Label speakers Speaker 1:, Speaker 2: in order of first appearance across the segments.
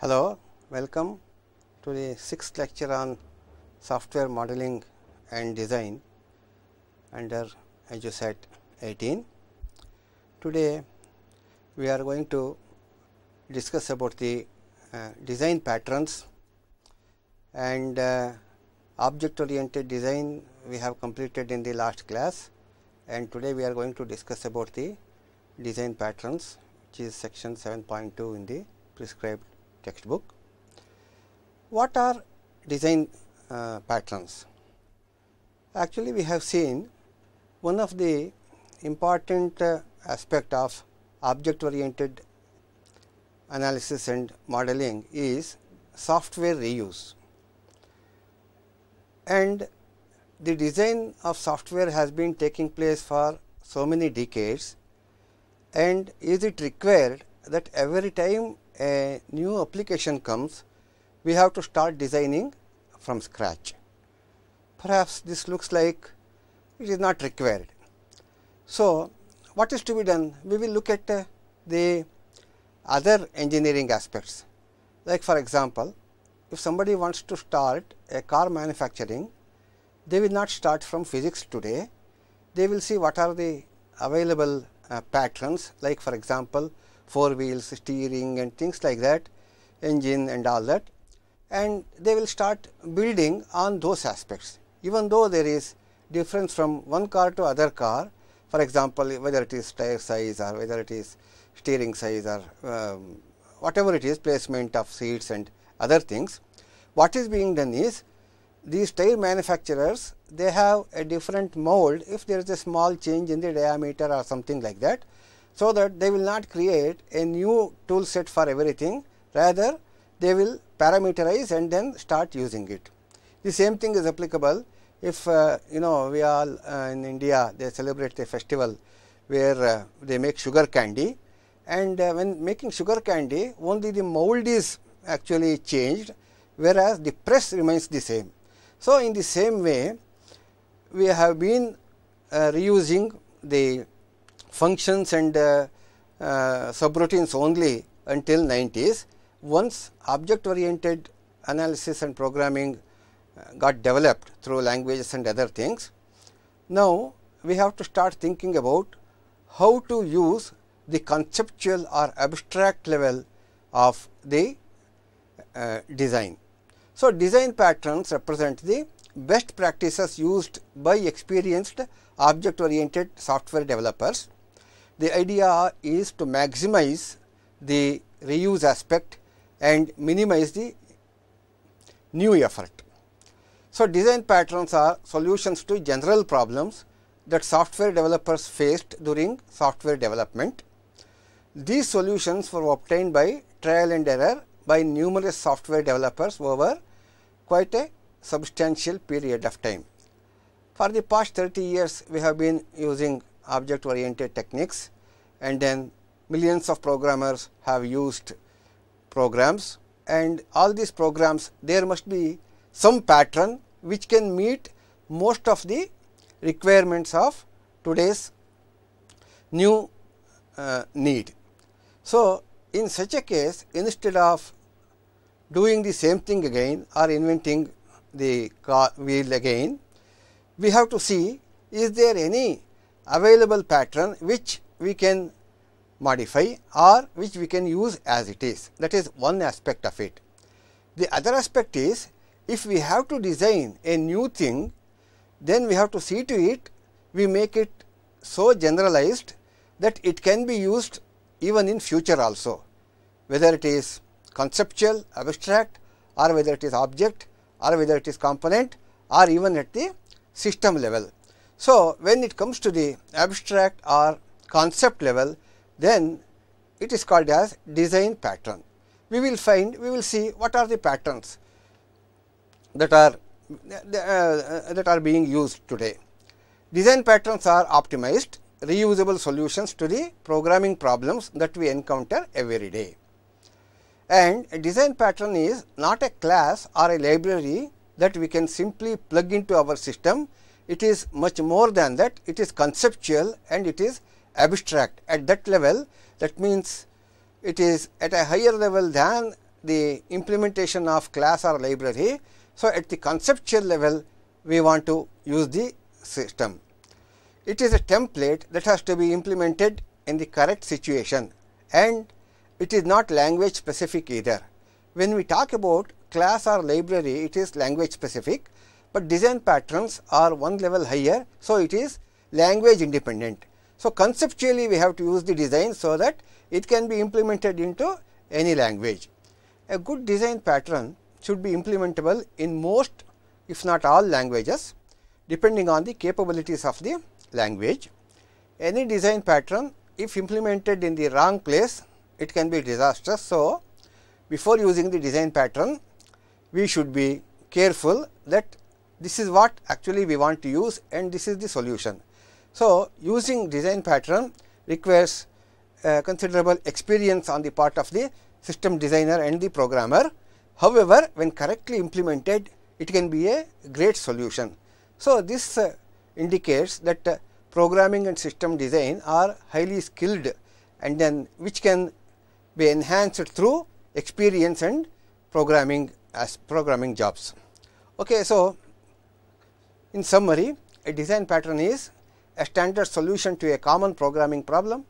Speaker 1: Hello, welcome to the sixth lecture on software modeling and design under EduSat 18. Today, we are going to discuss about the uh, design patterns and uh, object oriented design we have completed in the last class and today we are going to discuss about the design patterns which is section 7.2 in the prescribed textbook. What are design uh, patterns? Actually, we have seen one of the important uh, aspect of object oriented analysis and modeling is software reuse. And the design of software has been taking place for so many decades and is it required that every time a new application comes, we have to start designing from scratch. Perhaps this looks like it is not required. So, what is to be done? We will look at uh, the other engineering aspects. Like for example, if somebody wants to start a car manufacturing, they will not start from physics today. They will see what are the available uh, patterns like for example, four wheels, steering and things like that, engine and all that and they will start building on those aspects. Even though there is difference from one car to other car, for example, whether it is tire size or whether it is steering size or um, whatever it is placement of seats and other things. What is being done is these tire manufacturers they have a different mold if there is a small change in the diameter or something like that. So, that they will not create a new tool set for everything rather they will parameterize and then start using it. The same thing is applicable if uh, you know we all uh, in India they celebrate a festival where uh, they make sugar candy and uh, when making sugar candy only the mold is actually changed whereas the press remains the same. So, in the same way we have been uh, reusing the functions and uh, subroutines only until 90s once object oriented analysis and programming got developed through languages and other things. Now, we have to start thinking about how to use the conceptual or abstract level of the uh, design. So, design patterns represent the best practices used by experienced object oriented software developers. The idea is to maximize the reuse aspect and minimize the new effort. So, design patterns are solutions to general problems that software developers faced during software development. These solutions were obtained by trial and error by numerous software developers over quite a substantial period of time. For the past 30 years, we have been using object oriented techniques and then millions of programmers have used programs and all these programs there must be some pattern which can meet most of the requirements of today's new uh, need. So, in such a case instead of doing the same thing again or inventing the car wheel again, we have to see is there any available pattern which we can modify or which we can use as it is that is one aspect of it. The other aspect is if we have to design a new thing then we have to see to it we make it so generalized that it can be used even in future also whether it is conceptual abstract or whether it is object or whether it is component or even at the system level. So, when it comes to the abstract or concept level then it is called as design pattern. We will find, we will see what are the patterns that are uh, that are being used today. Design patterns are optimized reusable solutions to the programming problems that we encounter every day. And a design pattern is not a class or a library that we can simply plug into our system. It is much more than that, it is conceptual and it is abstract at that level that means it is at a higher level than the implementation of class or library. So, at the conceptual level we want to use the system. It is a template that has to be implemented in the correct situation and it is not language specific either. When we talk about class or library it is language specific, but design patterns are one level higher. So, it is language independent. So, conceptually we have to use the design so that it can be implemented into any language. A good design pattern should be implementable in most if not all languages depending on the capabilities of the language. Any design pattern if implemented in the wrong place it can be disastrous. So, before using the design pattern we should be careful that this is what actually we want to use and this is the solution. So, using design pattern requires uh, considerable experience on the part of the system designer and the programmer. However, when correctly implemented it can be a great solution. So, this uh, indicates that uh, programming and system design are highly skilled and then which can be enhanced through experience and programming as programming jobs. Okay, so, in summary a design pattern is a standard solution to a common programming problem,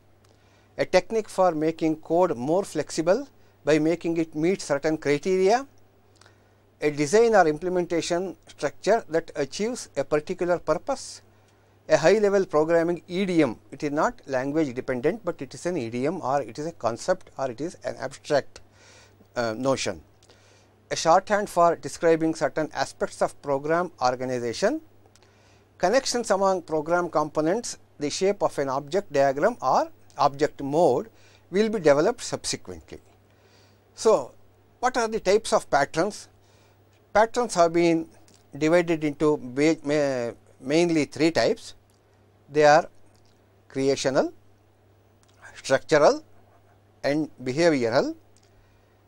Speaker 1: a technique for making code more flexible by making it meet certain criteria, a design or implementation structure that achieves a particular purpose, a high level programming idiom, it is not language dependent, but it is an idiom or it is a concept or it is an abstract uh, notion. A shorthand for describing certain aspects of program organization, connections among program components, the shape of an object diagram or object mode will be developed subsequently. So, what are the types of patterns? Patterns have been divided into mainly three types. They are creational, structural and behavioral.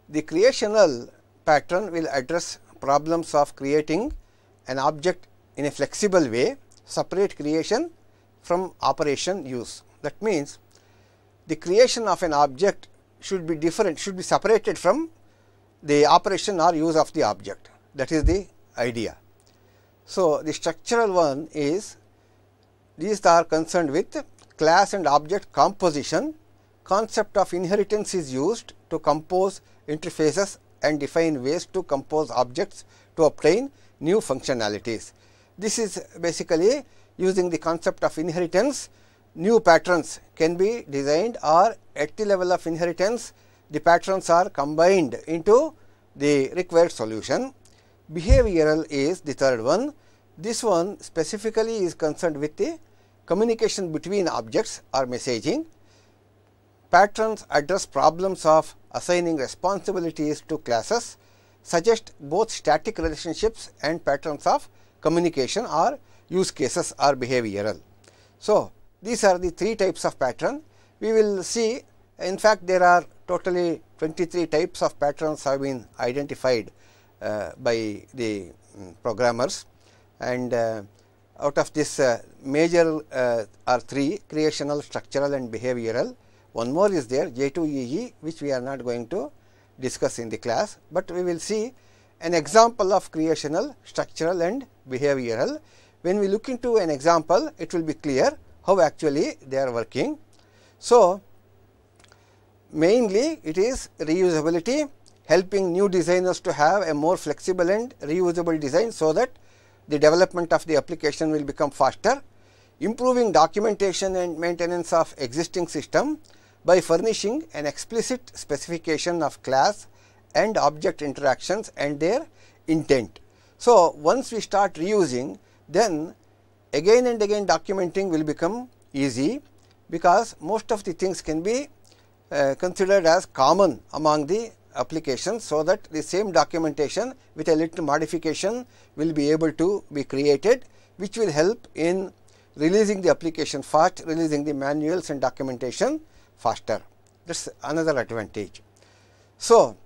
Speaker 1: The creational pattern will address problems of creating an object in a flexible way separate creation from operation use. That means, the creation of an object should be different should be separated from the operation or use of the object that is the idea. So, the structural one is these are concerned with class and object composition concept of inheritance is used to compose interfaces and define ways to compose objects to obtain new functionalities. This is basically using the concept of inheritance new patterns can be designed or at the level of inheritance the patterns are combined into the required solution. Behavioral is the third one. This one specifically is concerned with the communication between objects or messaging. Patterns address problems of assigning responsibilities to classes, suggest both static relationships and patterns of communication or use cases or behavioral. So, these are the three types of pattern. We will see in fact, there are totally 23 types of patterns have been identified uh, by the um, programmers and uh, out of this uh, major uh, are three creational, structural and behavioral. One more is there J2EE which we are not going to discuss in the class, but we will see an example of creational, structural and behavioral. When we look into an example, it will be clear how actually they are working. So, mainly it is reusability helping new designers to have a more flexible and reusable design. So, that the development of the application will become faster, improving documentation and maintenance of existing system by furnishing an explicit specification of class and object interactions and their intent. So, once we start reusing then again and again documenting will become easy because most of the things can be uh, considered as common among the applications. So, that the same documentation with a little modification will be able to be created which will help in releasing the application fast, releasing the manuals and documentation faster that is another advantage. So,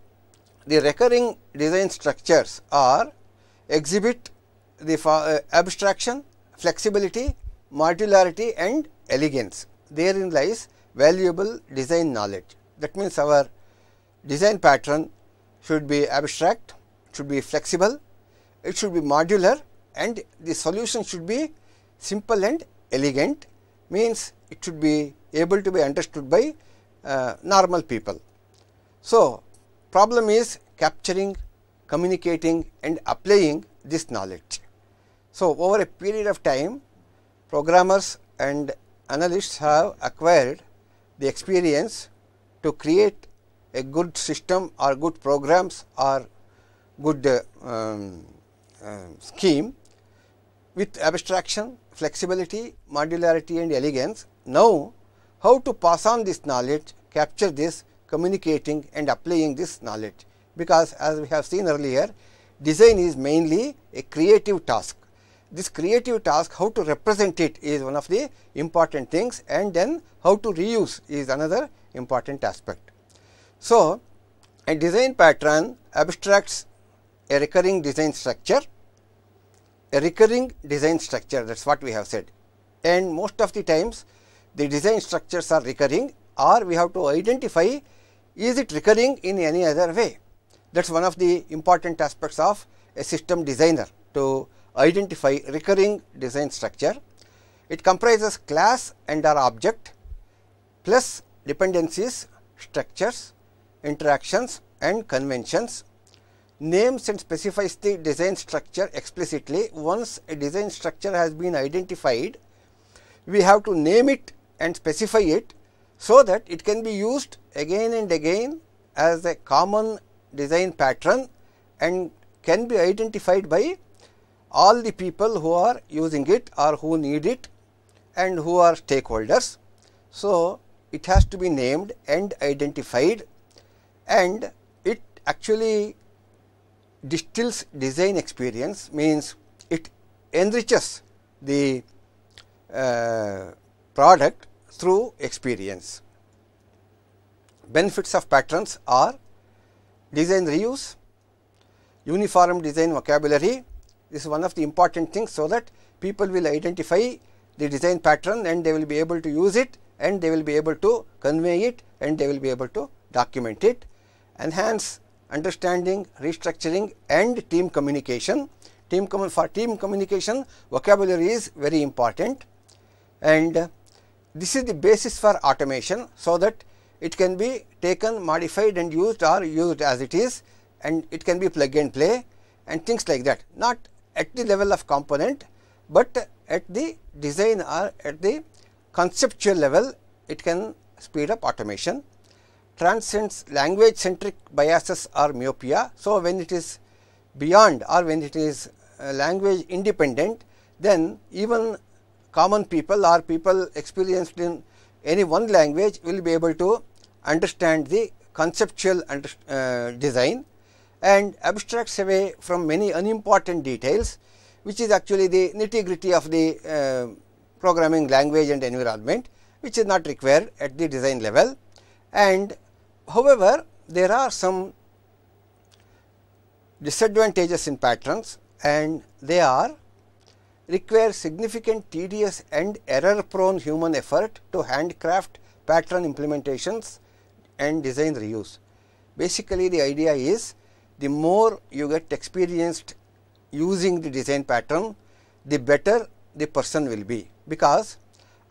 Speaker 1: the recurring design structures are exhibit the uh, abstraction, flexibility, modularity and elegance. Therein lies valuable design knowledge. That means, our design pattern should be abstract, should be flexible, it should be modular and the solution should be simple and elegant means it should be able to be understood by uh, normal people. So, problem is capturing, communicating and applying this knowledge. So, over a period of time programmers and analysts have acquired the experience to create a good system or good programs or good uh, um, uh, scheme with abstraction, flexibility, modularity and elegance. Now, how to pass on this knowledge, capture this, communicating and applying this knowledge, because as we have seen earlier, design is mainly a creative task. This creative task, how to represent it is one of the important things and then how to reuse is another important aspect. So, a design pattern abstracts a recurring design structure a recurring design structure that is what we have said and most of the times the design structures are recurring or we have to identify is it recurring in any other way. That is one of the important aspects of a system designer to identify recurring design structure. It comprises class and or object plus dependencies, structures, interactions and conventions names and specifies the design structure explicitly. Once a design structure has been identified, we have to name it and specify it so that it can be used again and again as a common design pattern and can be identified by all the people who are using it or who need it and who are stakeholders. So, it has to be named and identified and it actually distills design experience means it enriches the uh, product through experience. Benefits of patterns are design reuse, uniform design vocabulary. This is one of the important things so that people will identify the design pattern and they will be able to use it and they will be able to convey it and they will be able to document it. Enhance understanding, restructuring and team communication. Team com for team communication vocabulary is very important and this is the basis for automation. So, that it can be taken modified and used or used as it is and it can be plug and play and things like that not at the level of component, but at the design or at the conceptual level it can speed up automation transcends language centric biases or myopia. So, when it is beyond or when it is uh, language independent then even common people or people experienced in any one language will be able to understand the conceptual under, uh, design and abstracts away from many unimportant details which is actually the nitty gritty of the uh, programming language and environment which is not required at the design level. And However, there are some disadvantages in patterns and they are require significant tedious and error prone human effort to handcraft pattern implementations and design reuse. Basically, the idea is the more you get experienced using the design pattern, the better the person will be, because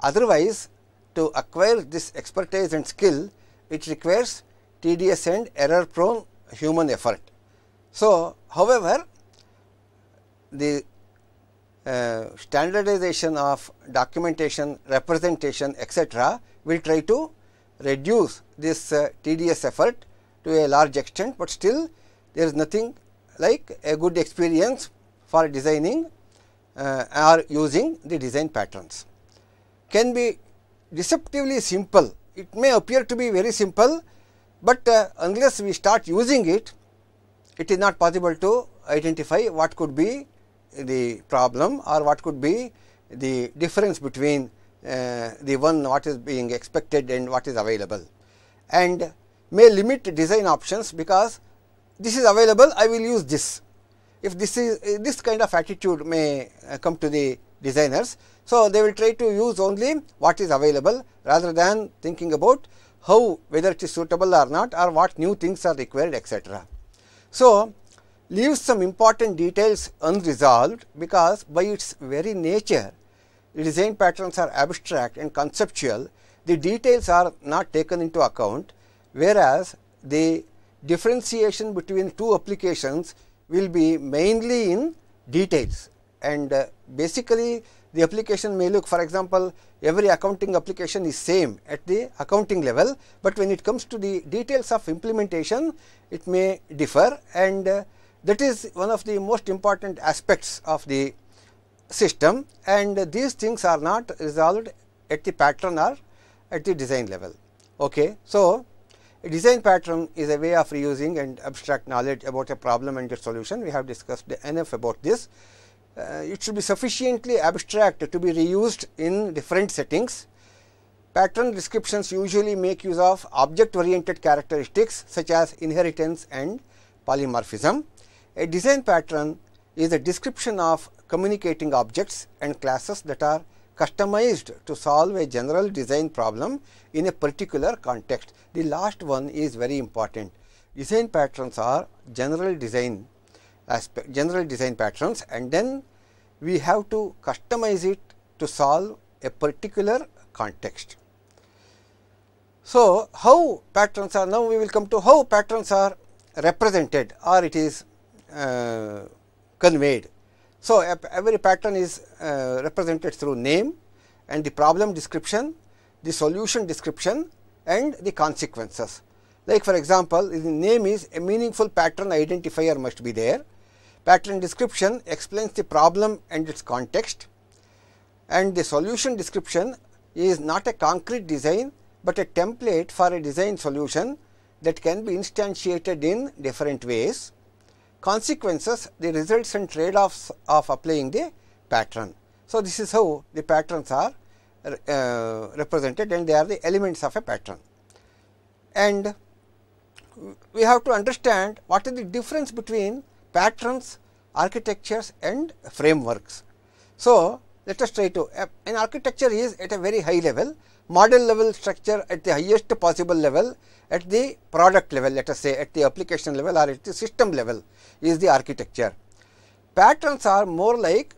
Speaker 1: otherwise to acquire this expertise and skill, it requires tedious and error prone human effort. So, however, the standardization of documentation, representation etc., will try to reduce this uh, tedious effort to a large extent, but still there is nothing like a good experience for designing uh, or using the design patterns. Can be deceptively simple it may appear to be very simple, but uh, unless we start using it, it is not possible to identify what could be the problem or what could be the difference between uh, the one what is being expected and what is available and may limit design options because this is available I will use this. If this is this kind of attitude may uh, come to the designers. So, they will try to use only what is available rather than thinking about how whether it is suitable or not or what new things are required etc. So, leaves some important details unresolved because by its very nature the design patterns are abstract and conceptual, the details are not taken into account whereas the differentiation between two applications will be mainly in details. And uh, basically the application may look for example every accounting application is same at the accounting level, but when it comes to the details of implementation it may differ. And uh, that is one of the most important aspects of the system and these things are not resolved at the pattern or at the design level. Okay. So, a design pattern is a way of reusing and abstract knowledge about a problem and its solution. We have discussed enough about this uh, it should be sufficiently abstract to be reused in different settings. Pattern descriptions usually make use of object oriented characteristics such as inheritance and polymorphism. A design pattern is a description of communicating objects and classes that are customized to solve a general design problem in a particular context. The last one is very important. Design patterns are general design aspect general design patterns and then we have to customize it to solve a particular context. So, how patterns are now we will come to how patterns are represented or it is conveyed. So, every pattern is uh, represented through name and the problem description, the solution description and the consequences. Like for example, the name is a meaningful pattern identifier must be there Pattern description explains the problem and its context and the solution description is not a concrete design, but a template for a design solution that can be instantiated in different ways. Consequences the results and trade offs of applying the pattern. So, this is how the patterns are uh, represented and they are the elements of a pattern. And we have to understand what is the difference between patterns, architectures and frameworks. So, let us try to an architecture is at a very high level, model level structure at the highest possible level at the product level let us say at the application level or at the system level is the architecture. Patterns are more like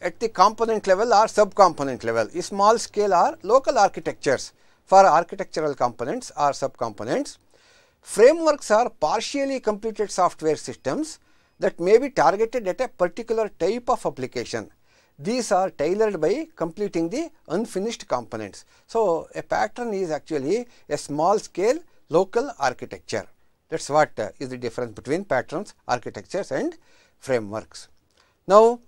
Speaker 1: at the component level or subcomponent level, small scale or local architectures for architectural components or subcomponents. Frameworks are partially completed software systems that may be targeted at a particular type of application. These are tailored by completing the unfinished components. So, a pattern is actually a small scale local architecture. That is what uh, is the difference between patterns, architectures and frameworks. Now,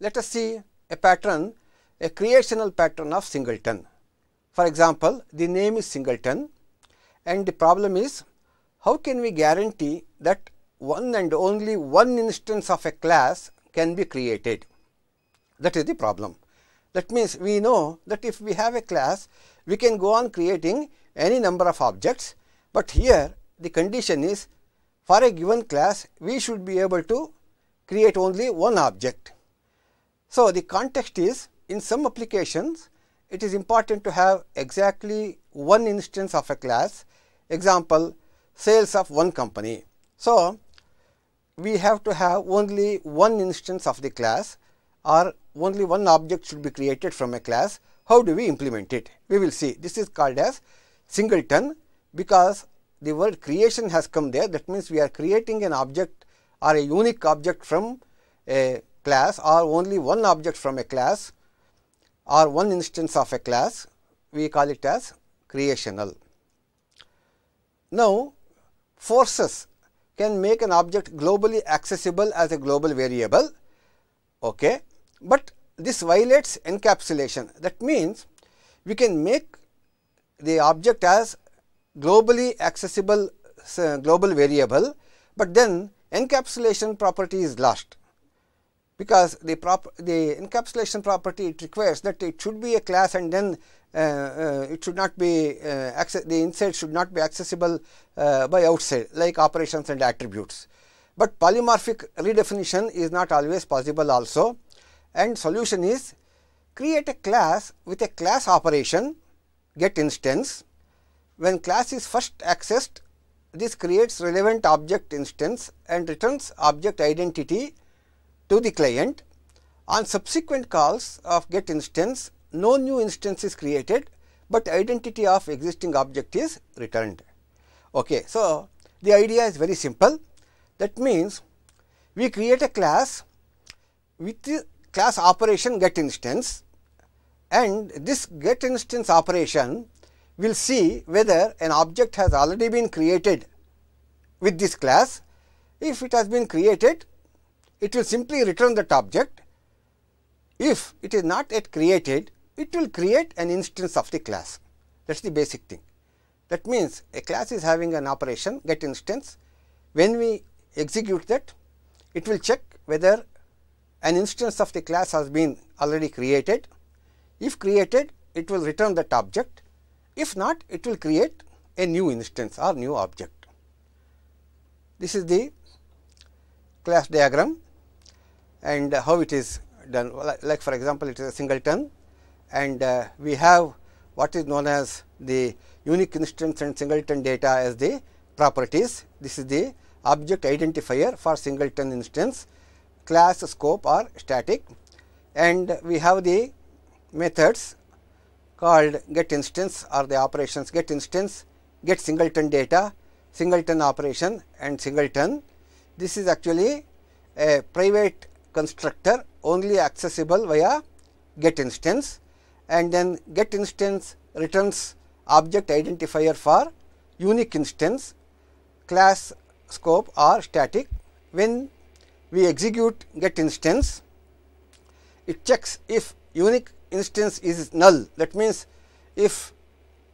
Speaker 1: let us see a pattern, a creational pattern of singleton. For example, the name is singleton and the problem is how can we guarantee that one and only one instance of a class can be created. That is the problem. That means, we know that if we have a class, we can go on creating any number of objects, but here the condition is for a given class, we should be able to create only one object. So, the context is in some applications, it is important to have exactly one instance of a class, example sales of one company. So, we have to have only one instance of the class or only one object should be created from a class. How do we implement it? We will see. This is called as singleton because the word creation has come there. That means, we are creating an object or a unique object from a class or only one object from a class or one instance of a class. We call it as creational. Now, forces can make an object globally accessible as a global variable, okay. But this violates encapsulation. That means, we can make the object as globally accessible uh, global variable, but then encapsulation property is lost because the the encapsulation property it requires that it should be a class and then uh, uh, it should not be uh, access the inside should not be accessible by outside like operations and attributes. But polymorphic redefinition is not always possible also and solution is create a class with a class operation get instance when class is first accessed this creates relevant object instance and returns object identity to the client. On subsequent calls of get instance, no new instance is created, but identity of existing object is returned. Okay. So, the idea is very simple. That means, we create a class with class operation get instance and this get instance operation will see whether an object has already been created with this class. If it has been created, it will simply return that object. If it is not yet created, it will create an instance of the class. That is the basic thing. That means, a class is having an operation get instance. When we execute that, it will check whether an instance of the class has been already created. If created, it will return that object. If not, it will create a new instance or new object. This is the class diagram and how it is done like for example, it is a singleton and uh, we have what is known as the unique instance and singleton data as the properties. This is the object identifier for singleton instance, class scope or static and we have the methods called get instance or the operations get instance, get singleton data, singleton operation and singleton. This is actually a private constructor only accessible via get instance and then get instance returns object identifier for unique instance class scope or static. When we execute get instance, it checks if unique instance is null. That means, if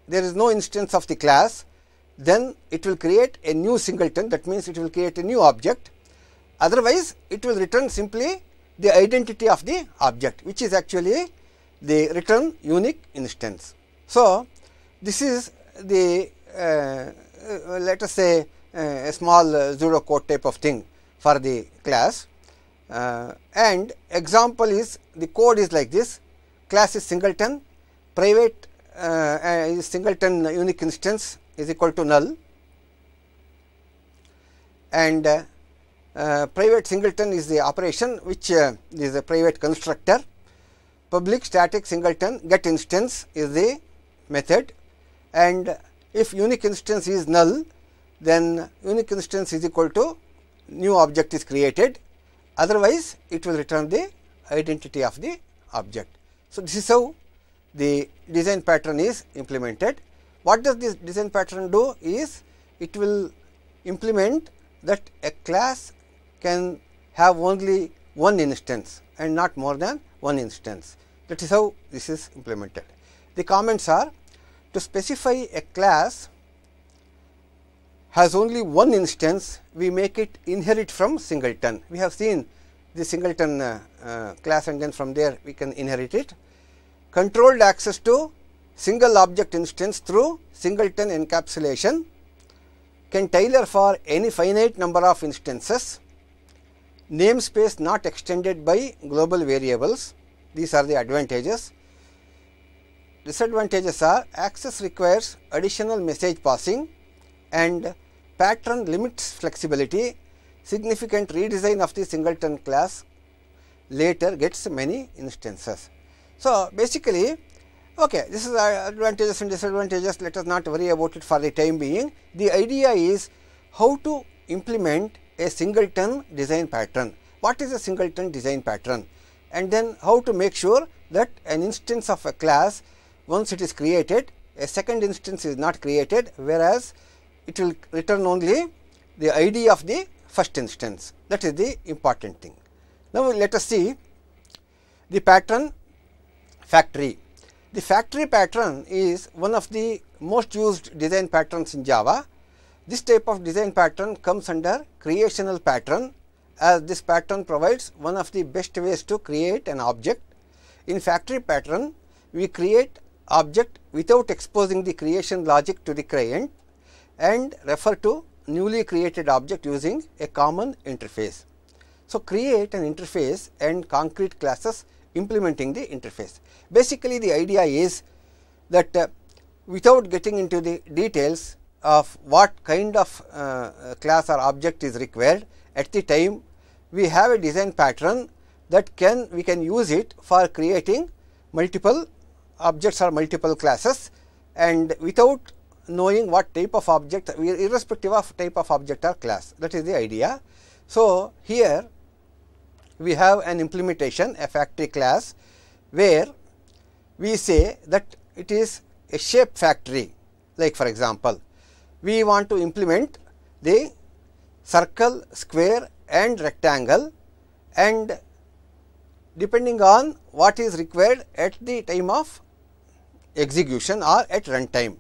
Speaker 1: there is no instance of the class then it will create a new singleton. That means, it will create a new object. Otherwise it will return simply the identity of the object which is actually the return unique instance. So, this is the uh, uh, let us say uh, a small uh, pseudo code type of thing for the class. Uh, and example is the code is like this. Class is singleton. Private uh, is singleton unique instance is equal to null. And uh, private singleton is the operation which uh, is a private constructor. Public static singleton get instance is the method. And if unique instance is null then unique instance is equal to new object is created otherwise it will return the identity of the object. So, this is how the design pattern is implemented. What does this design pattern do is it will implement that a class can have only one instance and not more than one instance. That is how this is implemented. The comments are to specify a class has only one instance, we make it inherit from singleton. We have seen the singleton uh, uh, class and then from there we can inherit it. Controlled access to single object instance through singleton encapsulation can tailor for any finite number of instances namespace not extended by global variables. These are the advantages. Disadvantages are access requires additional message passing and pattern limits flexibility, significant redesign of the singleton class later gets many instances. So, basically okay, this is advantages and disadvantages let us not worry about it for the time being. The idea is how to implement a singleton design pattern. What is a singleton design pattern? And then how to make sure that an instance of a class once it is created, a second instance is not created, whereas it will return only the ID of the first instance. That is the important thing. Now, let us see the pattern factory. The factory pattern is one of the most used design patterns in Java this type of design pattern comes under creational pattern as this pattern provides one of the best ways to create an object. In factory pattern, we create object without exposing the creation logic to the client and refer to newly created object using a common interface. So, create an interface and concrete classes implementing the interface. Basically, the idea is that uh, without getting into the details, of what kind of uh, class or object is required at the time we have a design pattern that can we can use it for creating multiple objects or multiple classes and without knowing what type of object irrespective of type of object or class that is the idea. So, here we have an implementation a factory class where we say that it is a shape factory like for example, we want to implement the circle, square and rectangle and depending on what is required at the time of execution or at runtime.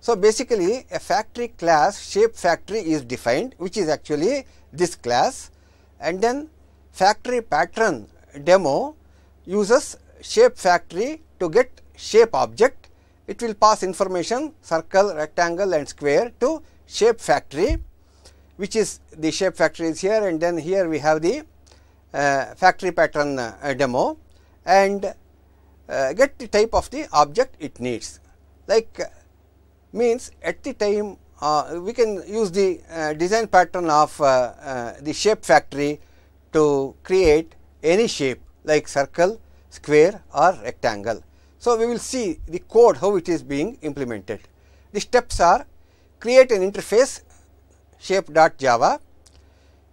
Speaker 1: So, basically a factory class shape factory is defined which is actually this class and then factory pattern demo uses shape factory to get shape object. It will pass information circle, rectangle and square to shape factory which is the shape factory is here and then here we have the uh, factory pattern uh, demo and uh, get the type of the object it needs. Like means at the time uh, we can use the uh, design pattern of uh, the shape factory to create any shape like circle, square or rectangle. So, we will see the code how it is being implemented. The steps are create an interface shape.java,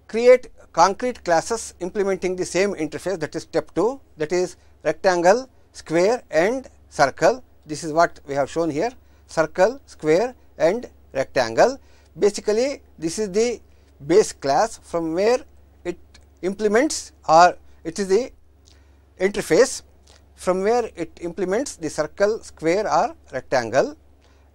Speaker 1: create concrete classes implementing the same interface that is step 2 that is rectangle, square and circle. This is what we have shown here circle, square and rectangle. Basically, this is the base class from where it implements or it is the interface from where it implements the circle, square or rectangle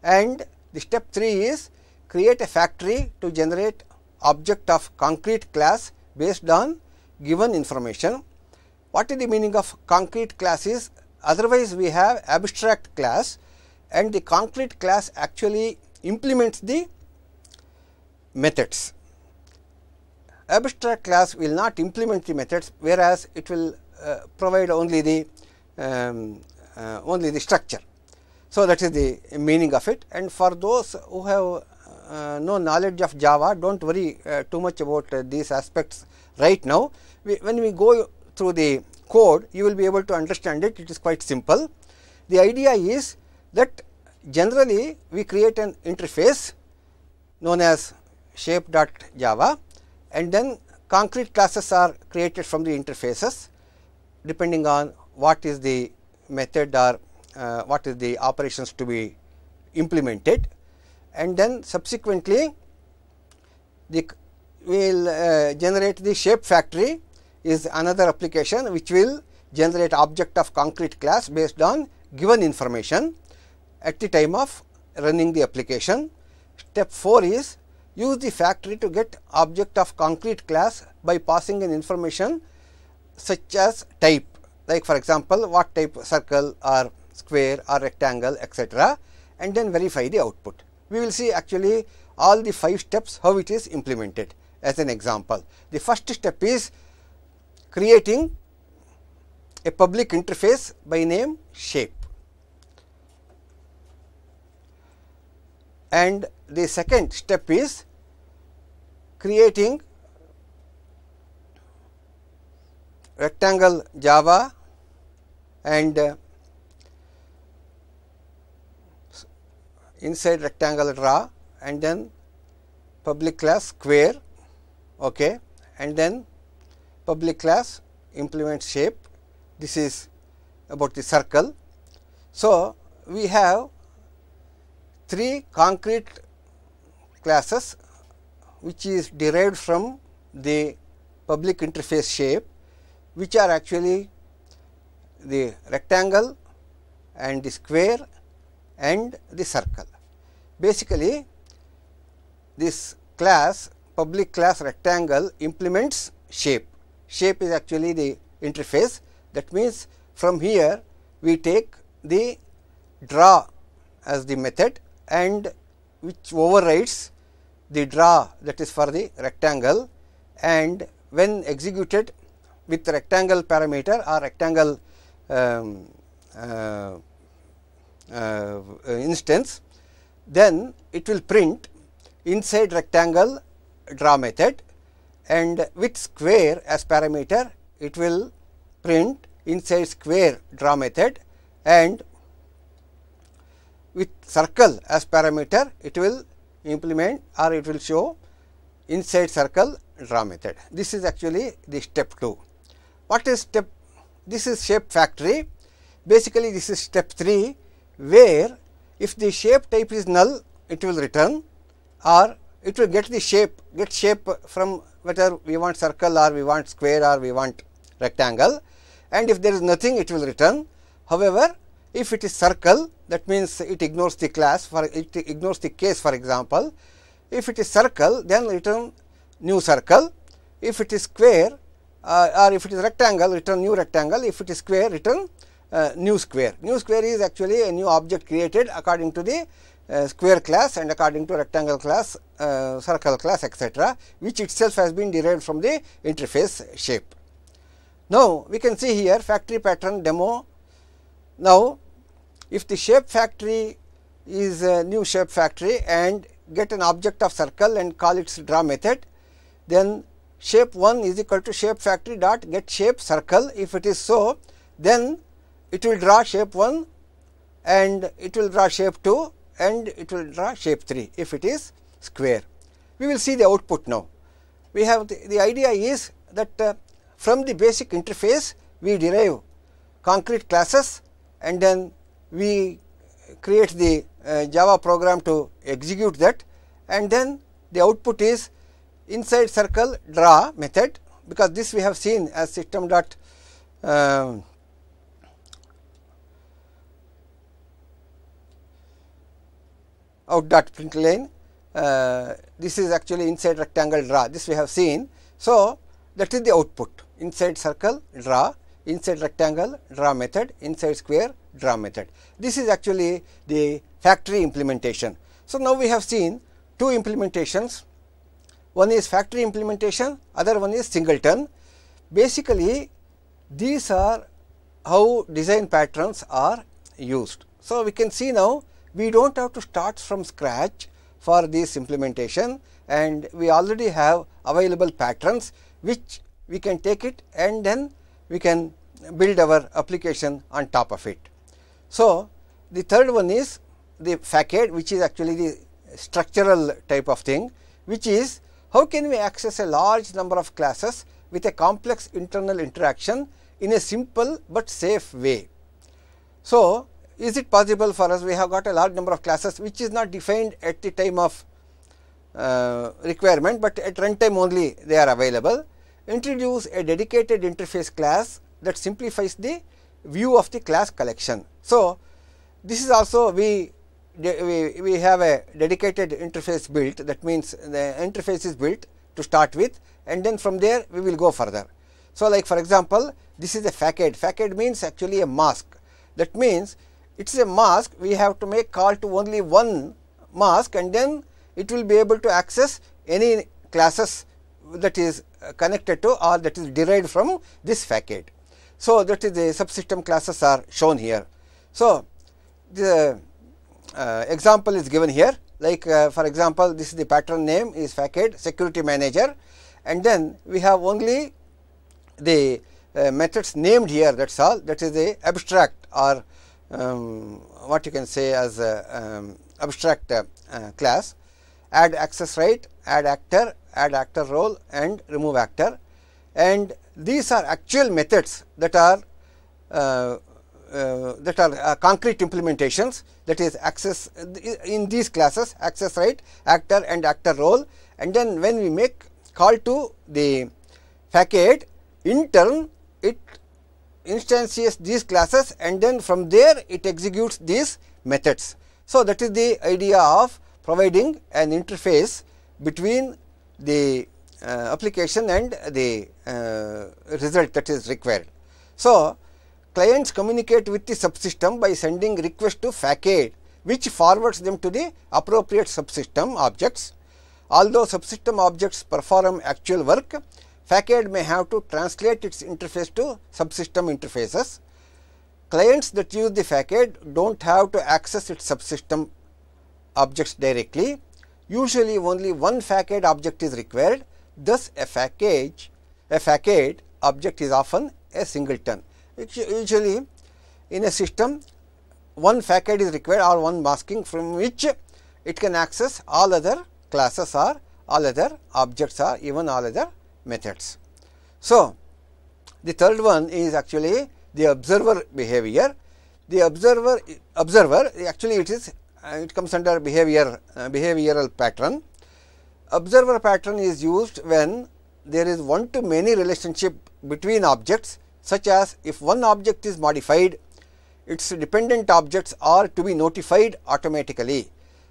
Speaker 1: and the step 3 is create a factory to generate object of concrete class based on given information. What is the meaning of concrete classes? otherwise we have abstract class and the concrete class actually implements the methods. Abstract class will not implement the methods whereas it will uh, provide only the um, uh, only the structure. So, that is the meaning of it and for those who have uh, no knowledge of Java do not worry uh, too much about uh, these aspects right now. We, when we go through the code you will be able to understand it, it is quite simple. The idea is that generally we create an interface known as shape.java and then concrete classes are created from the interfaces depending on what is the method or uh, what is the operations to be implemented. And then subsequently the we will uh, generate the shape factory is another application which will generate object of concrete class based on given information at the time of running the application. Step 4 is use the factory to get object of concrete class by passing an information such as type like for example, what type circle or square or rectangle etc. and then verify the output. We will see actually all the 5 steps how it is implemented as an example. The first step is creating a public interface by name shape. And the second step is creating rectangle Java and uh, inside rectangle draw and then public class square okay? And then public class implement shape. This is about the circle. So we have three concrete classes which is derived from the public interface shape which are actually the rectangle and the square and the circle. Basically, this class public class rectangle implements shape. Shape is actually the interface that means from here we take the draw as the method and which overrides the draw that is for the rectangle and when executed with rectangle parameter or rectangle um, uh, uh, instance then it will print inside rectangle draw method and with square as parameter it will print inside square draw method and with circle as parameter it will implement or it will show inside circle draw method. This is actually the step 2. What is step? This is shape factory. Basically, this is step 3 where if the shape type is null it will return or it will get the shape get shape from whether we want circle or we want square or we want rectangle and if there is nothing it will return. However, if it is circle that means it ignores the class for it ignores the case for example. If it is circle then return new circle. If it is square uh, or if it is rectangle return new rectangle. If it is square return uh, new square. New square is actually a new object created according to the uh, square class and according to rectangle class, uh, circle class etc., which itself has been derived from the interface shape. Now, we can see here factory pattern demo now, if the shape factory is a new shape factory and get an object of circle and call its draw method, then shape 1 is equal to shape factory dot get shape circle. If it is so, then it will draw shape 1 and it will draw shape 2 and it will draw shape 3 if it is square. We will see the output now. We have the, the idea is that uh, from the basic interface we derive concrete classes and then we create the uh, Java program to execute that. And then the output is inside circle draw method because this we have seen as system dot uh, out dot println uh, this is actually inside rectangle draw. This we have seen. So, that is the output. Inside circle draw inside rectangle draw method, inside square draw method. This is actually the factory implementation. So, now we have seen two implementations, one is factory implementation, other one is singleton. Basically, these are how design patterns are used. So, we can see now we do not have to start from scratch for this implementation and we already have available patterns which we can take it and then we can build our application on top of it. So, the third one is the facade which is actually the structural type of thing which is how can we access a large number of classes with a complex internal interaction in a simple but safe way. So, is it possible for us we have got a large number of classes which is not defined at the time of uh, requirement, but at runtime only they are available introduce a dedicated interface class that simplifies the view of the class collection. So, this is also we, we, we have a dedicated interface built that means the interface is built to start with and then from there we will go further. So, like for example, this is a facade, facade means actually a mask that means it is a mask we have to make call to only one mask and then it will be able to access any classes that is connected to or that is derived from this facade. So, that is the subsystem classes are shown here. So, the uh, example is given here. Like uh, for example, this is the pattern name is facade security manager. And then we have only the uh, methods named here that is all. That is the abstract or um, what you can say as a um, abstract uh, uh, class. Add access right, add actor, add actor role and remove actor. And these are actual methods that are uh, uh, that are uh, concrete implementations that is access in these classes access right actor and actor role and then when we make call to the facade in turn it instantiates these classes and then from there it executes these methods. So, that is the idea of providing an interface between the application and the uh, result that is required. So, clients communicate with the subsystem by sending request to facade which forwards them to the appropriate subsystem objects. Although subsystem objects perform actual work, facade may have to translate its interface to subsystem interfaces. Clients that use the facade do not have to access its subsystem objects directly. usually only one facade object is required. Thus, a facade, a facade object is often a singleton. Usually, in a system, one facade is required or one masking from which it can access all other classes or all other objects or even all other methods. So, the third one is actually the observer behavior. The observer observer actually it is uh, it comes under behavior uh, behavioral pattern. Observer pattern is used when there is one to many relationship between objects such as if one object is modified its dependent objects are to be notified automatically.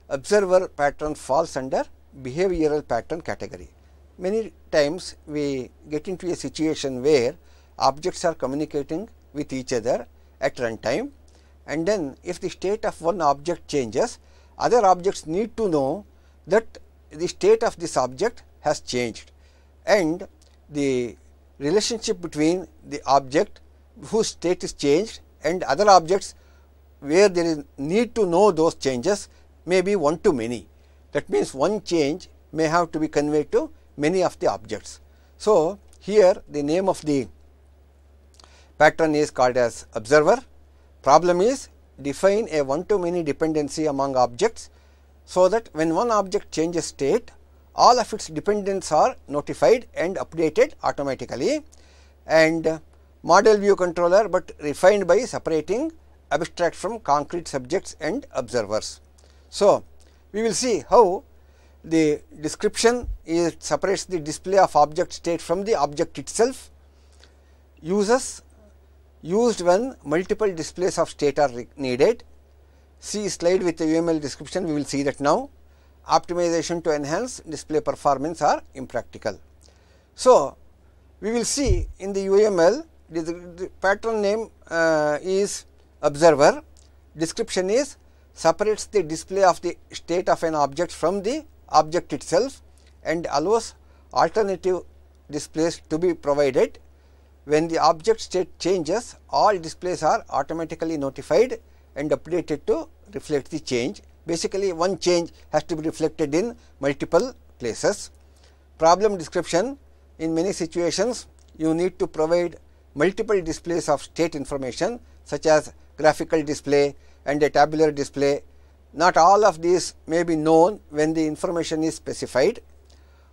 Speaker 1: Observer pattern falls under behavioral pattern category. Many times we get into a situation where objects are communicating with each other at runtime and then if the state of one object changes, other objects need to know that the state of this object has changed and the relationship between the object whose state is changed and other objects where there is need to know those changes may be one to many. That means, one change may have to be conveyed to many of the objects. So, here the name of the pattern is called as observer. Problem is define a one to many dependency among objects. So, that when one object changes state all of its dependents are notified and updated automatically and model view controller, but refined by separating abstract from concrete subjects and observers. So, we will see how the description is separates the display of object state from the object itself, uses used when multiple displays of state are needed. See slide with the UML description, we will see that now. Optimization to enhance display performance are impractical. So, we will see in the UML the, the pattern name uh, is observer, description is separates the display of the state of an object from the object itself and allows alternative displays to be provided. When the object state changes, all displays are automatically notified and updated to reflect the change. Basically, one change has to be reflected in multiple places. Problem description in many situations you need to provide multiple displays of state information such as graphical display and a tabular display. Not all of these may be known when the information is specified.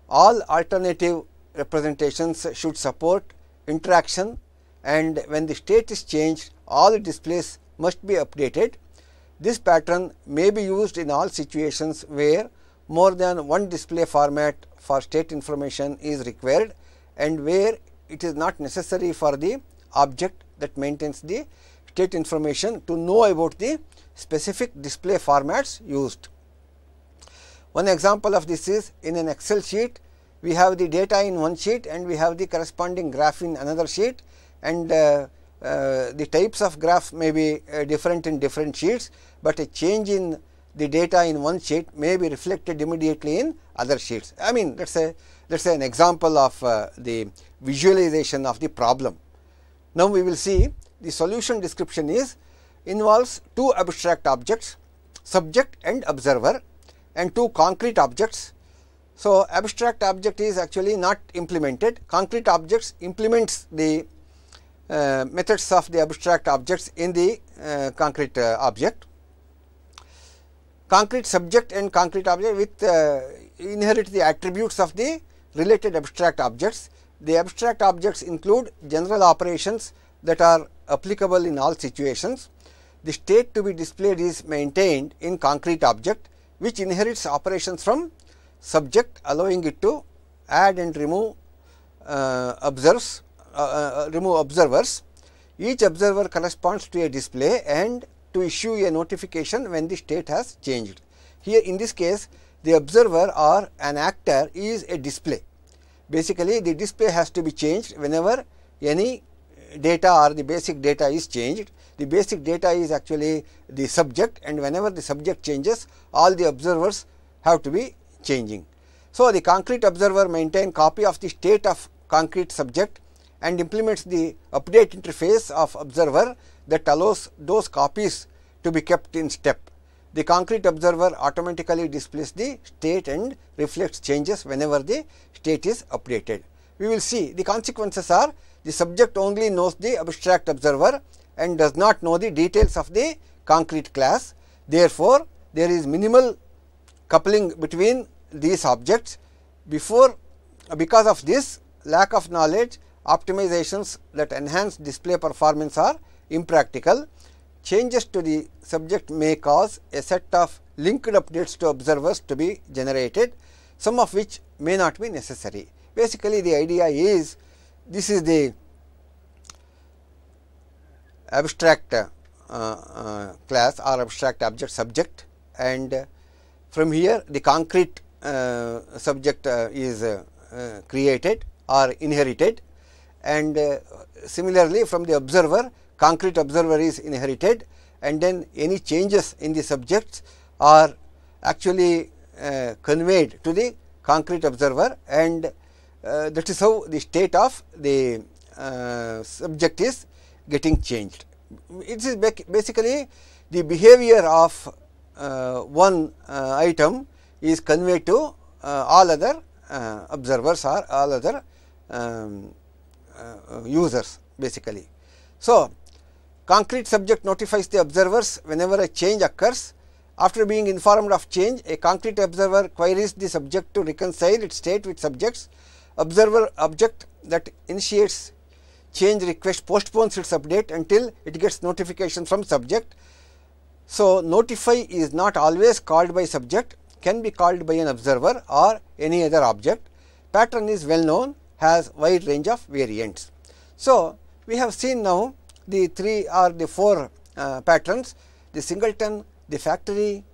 Speaker 1: All alternative representations should support interaction and when the state is changed all displays must be updated. This pattern may be used in all situations where more than one display format for state information is required and where it is not necessary for the object that maintains the state information to know about the specific display formats used. One example of this is in an Excel sheet, we have the data in one sheet and we have the corresponding graph in another sheet and uh, uh, the types of graphs may be uh, different in different sheets, but a change in the data in one sheet may be reflected immediately in other sheets. I mean, us say let us say an example of uh, the visualization of the problem. Now, we will see the solution description is involves two abstract objects subject and observer and two concrete objects. So, abstract object is actually not implemented concrete objects implements the methods of the abstract objects in the uh, concrete uh, object. Concrete subject and concrete object with uh, inherit the attributes of the related abstract objects. The abstract objects include general operations that are applicable in all situations. The state to be displayed is maintained in concrete object which inherits operations from subject allowing it to add and remove uh, observes uh, uh, remove observers. Each observer corresponds to a display and to issue a notification when the state has changed. Here in this case the observer or an actor is a display. Basically, the display has to be changed whenever any data or the basic data is changed. The basic data is actually the subject and whenever the subject changes, all the observers have to be changing. So, the concrete observer maintain copy of the state of concrete subject and implements the update interface of observer that allows those copies to be kept in step. the concrete observer automatically displays the state and reflects changes whenever the state is updated. We will see the consequences are the subject only knows the abstract observer and does not know the details of the concrete class. Therefore, there is minimal coupling between these objects before because of this lack of knowledge optimizations that enhance display performance are impractical. Changes to the subject may cause a set of linked updates to observers to be generated, some of which may not be necessary. Basically, the idea is this is the abstract uh, uh, class or abstract object subject and uh, from here the concrete uh, subject uh, is uh, created or inherited and similarly from the observer concrete observer is inherited and then any changes in the subjects are actually conveyed to the concrete observer and that is how the state of the subject is getting changed. It is basically the behavior of uh, one uh, item is conveyed to uh, all other uh, observers or all other um, uh, Uh, uh, users basically. So, concrete subject notifies the observers whenever a change occurs. After being informed of change, a concrete observer queries the subject to reconcile its state with subjects. Observer object that initiates change request postpones its update until it gets notification from subject. So, notify is not always called by subject can be called by an observer or any other object. Pattern is well known has wide range of variants. So, we have seen now the three or the four uh, patterns the singleton, the factory,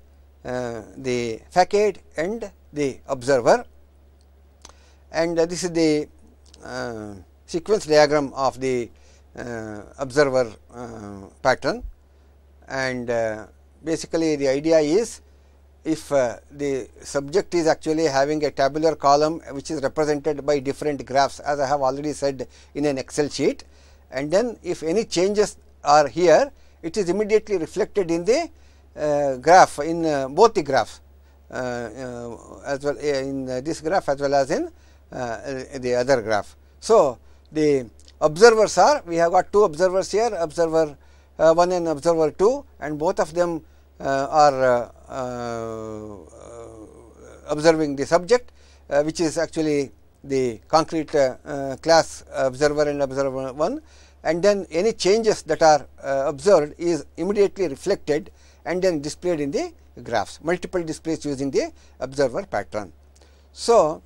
Speaker 1: uh, the facade and the observer and uh, this is the uh, sequence diagram of the uh, observer uh, pattern and basically the idea is if uh, the subject is actually having a tabular column which is represented by different graphs as I have already said in an excel sheet and then if any changes are here it is immediately reflected in the uh, graph in uh, both the graphs uh, uh, as well uh, in this graph as well as in the other graph. So, the observers are we have got two observers here observer 1 and observer 2 and both of them are observing the subject uh, which is actually the concrete uh, class observer and observer 1 and then any changes that are observed is immediately reflected and then displayed in the graphs multiple displays using the observer pattern. So,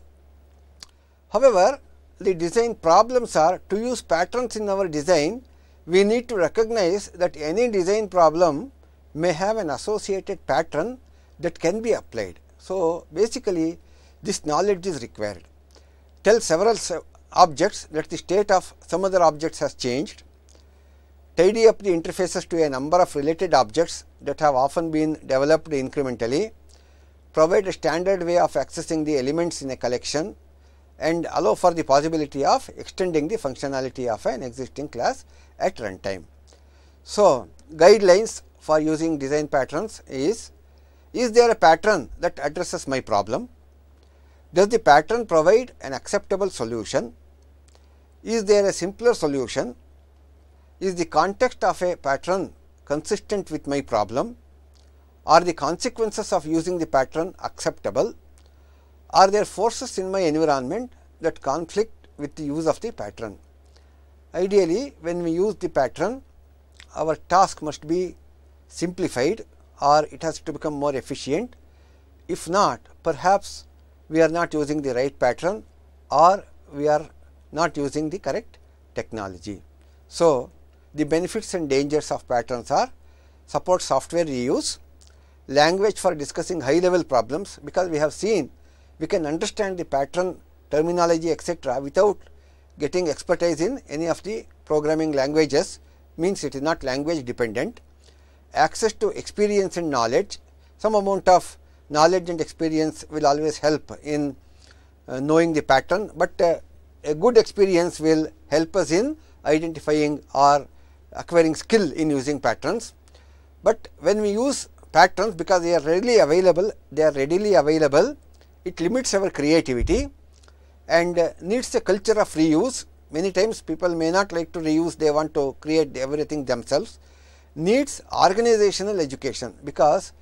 Speaker 1: however, the design problems are to use patterns in our design we need to recognize that any design problem may have an associated pattern that can be applied. So, basically this knowledge is required. Tell several objects that the state of some other objects has changed, tidy up the interfaces to a number of related objects that have often been developed incrementally, provide a standard way of accessing the elements in a collection and allow for the possibility of extending the functionality of an existing class at runtime. So, guidelines for using design patterns is is there a pattern that addresses my problem? Does the pattern provide an acceptable solution? Is there a simpler solution? Is the context of a pattern consistent with my problem? Are the consequences of using the pattern acceptable? Are there forces in my environment that conflict with the use of the pattern? Ideally, when we use the pattern, our task must be simplified or it has to become more efficient. If not, perhaps we are not using the right pattern or we are not using the correct technology. So, the benefits and dangers of patterns are support software reuse, language for discussing high level problems because we have seen we can understand the pattern terminology etc., without getting expertise in any of the programming languages means it is not language dependent access to experience and knowledge, some amount of knowledge and experience will always help in uh, knowing the pattern, but uh, a good experience will help us in identifying or acquiring skill in using patterns. But when we use patterns because they are readily available, they are readily available, it limits our creativity and uh, needs a culture of reuse. Many times people may not like to reuse, they want to create everything themselves. Needs organizational education because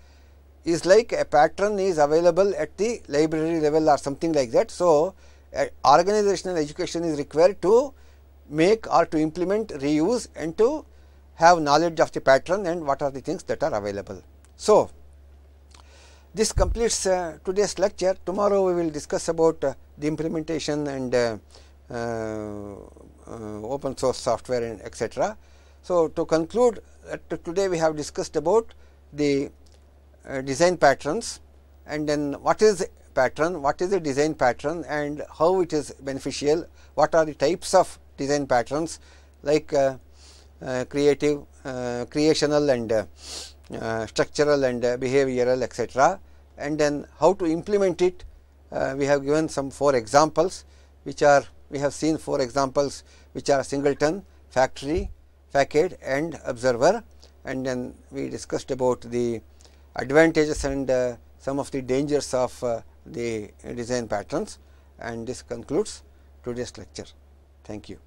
Speaker 1: is like a pattern is available at the library level or something like that. So, uh, organizational education is required to make or to implement reuse and to have knowledge of the pattern and what are the things that are available. So, this completes uh, today's lecture. Tomorrow we will discuss about uh, the implementation and uh, uh, uh open source software and etc. So, to conclude today we have discussed about the uh, design patterns and then what is pattern, what is a design pattern and how it is beneficial, what are the types of design patterns like creative, creational and uh, structural and uh, behavioral etc. and then how to implement it uh, we have given some four examples which are we have seen four examples which are singleton, factory, facade and observer and then we discussed about the advantages and uh, some of the dangers of uh, the design patterns and this concludes today's lecture. Thank you.